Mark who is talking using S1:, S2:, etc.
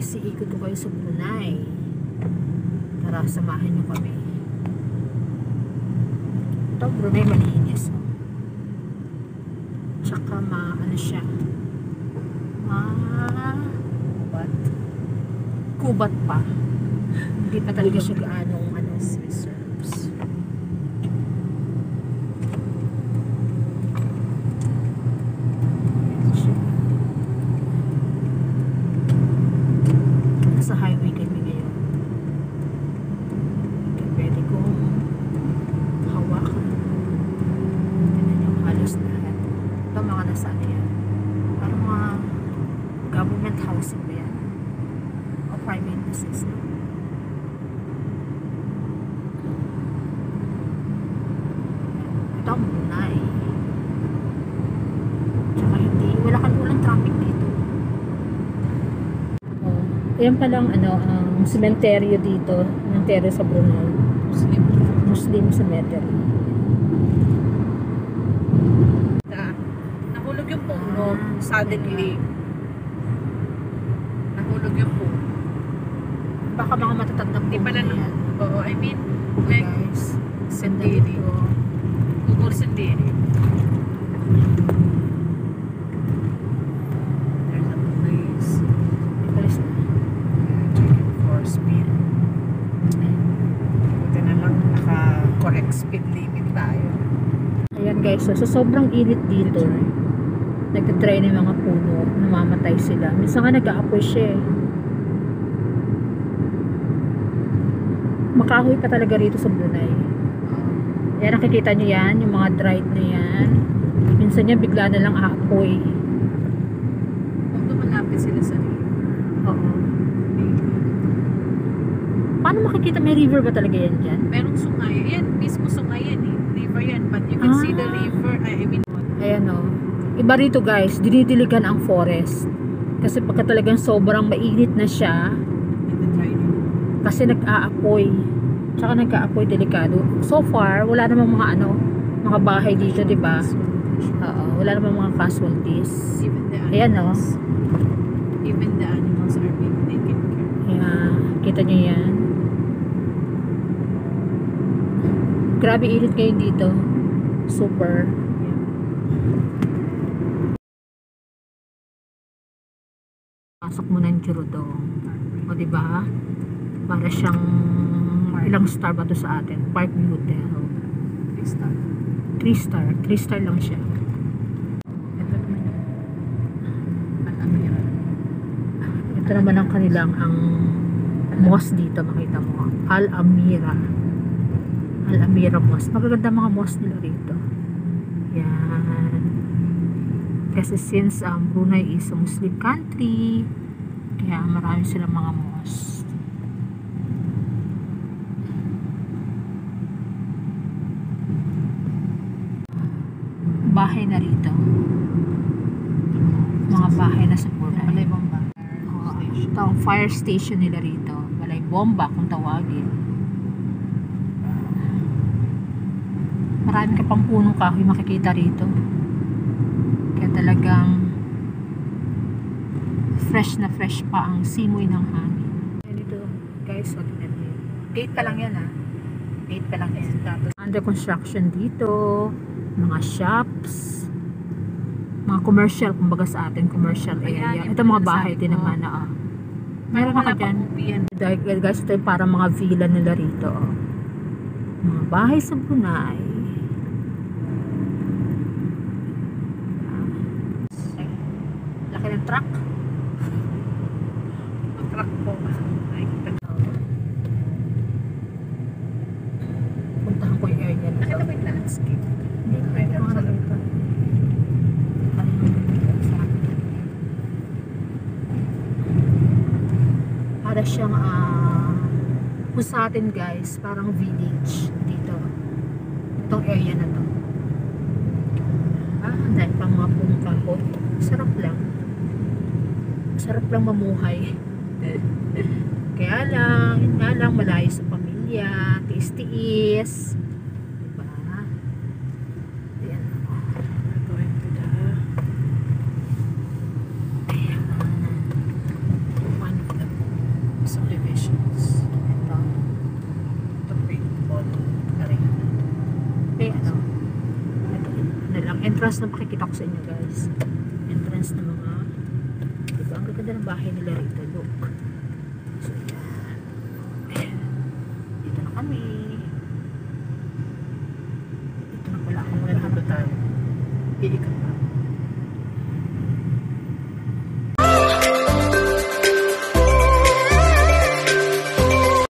S1: guys, iikot ko kayo sa Brunei. Tara, samahan nyo kami. Ito, Brunei malinis. oh. Tsaka ma, ano siya, ma, kubat. Kubat pa. Hindi pa talaga siya gaanong, ano, Swiss Alps. Ayan siya. Nasa highway kami ngayon. Kaya pwede kong hawakan. Tignan niyo halos lahat. Ito mga nasa ano yan. Parang mga government housing ba yan? O private business na. Ito ang Brunei. Tsaka hindi, wala kang walang traffic dito. Oh, yan palang ano, ang sementeryo dito, ng terrace sa Brunei.
S2: Muslim.
S1: Muslim cemetery.
S2: Na, nahulog yung puno suddenly. Nahulog yung puno.
S1: Baka mga matatandang
S2: Hindi pala
S1: yan.
S2: oo, I mean,
S1: Okay,
S2: like,
S1: guys.
S2: sendiri.
S1: Dito.
S2: Google sendiri. There's a place.
S1: Alis na.
S2: For speed. Buti na lang naka-correct speed limit tayo.
S1: Ayan guys, so, so sobrang init dito. Nagtitry ng mga puno, namamatay sila. Minsan nga nag-aapoy siya eh. Makahoy pa talaga rito sa Brunei. Yan, nakikita nyo yan, yung mga dried na yan. Minsan yan, bigla na lang aapoy.
S2: Kung malapit sila sa river.
S1: Oo. Paano makikita? May river ba talaga yan dyan?
S2: Merong sungay. Yan, mismo sungay yan eh. River yan. But you can see the
S1: Ah.
S2: river. I mean,
S1: Ayan o. Iba rito guys, dinidiligan ang forest. Kasi pagka talagang sobrang mainit na siya, kasi nag-aapoy. Tsaka nag-aapoy delikado. So far, wala namang mga ano, mga bahay dito, di ba? Oo, wala namang mga casualties.
S2: Even the
S1: Ayan, oh.
S2: Even the animals are being taken care of.
S1: Kaya, kita nyo yan. Grabe init ngayon dito. Super. Pasok mo ng Churudong. O, di ba? Para siyang ilang star ba to sa atin? Park View Hotel.
S2: Crystal.
S1: 3 star. 3 star lang siya.
S2: Ito naman. Ang
S1: kanilang ang mosque dito. Makita mo. Al Amira. Al Amira Mosque. Magaganda mga mosque nila rito. Yan. Kasi since um, Brunei is a Muslim country, kaya marami silang mga mosque. Bahay na rito. Mga bahay na sa Brunei.
S2: Malay bomba. Station.
S1: ito ang fire station nila rito. Balay bomba kung tawagin. Marami ka pang punong kahoy makikita rito. Talagang fresh na fresh pa ang simoy ng hangin. Dito guys, tingnan niyo. Gate pa lang yan ah. Gate pa lang yan. Tapos under construction dito, mga shops, mga commercial, kumbaga sa atin, commercial area.
S2: Ayan,
S1: Ito mga bahay din naman na ah.
S2: Meron
S1: ka dyan. Dahil guys, ito yung parang mga villa nila rito. Oh. Mga bahay sa Brunei. Ah. Laki ng truck.
S2: Ang truck po. Ay,
S1: Puntahan ko yung area na
S2: Nakita mo yung landscape?
S1: Hindi ko nakita. Para siyang ah kung sa atin guys, parang village dito. Itong area na to. Ah, dahil pang mga punong kahoy. Sarap lang ang sarap lang mamuhay. Kaya lang, yun nga lang, malayo sa pamilya, tiis-tiis. Diba? Ayan.
S2: We're going to the...
S1: Ayan. One of the subdivisions. Ito. Ito paintball arena. Kaya ano? Oh. Ito. Ano lang. Entrance na makikita ko sa inyo guys bahay nila rito. Look. So. Dito na kami. Dito na pala ako.
S2: Nandito tayo. Iikot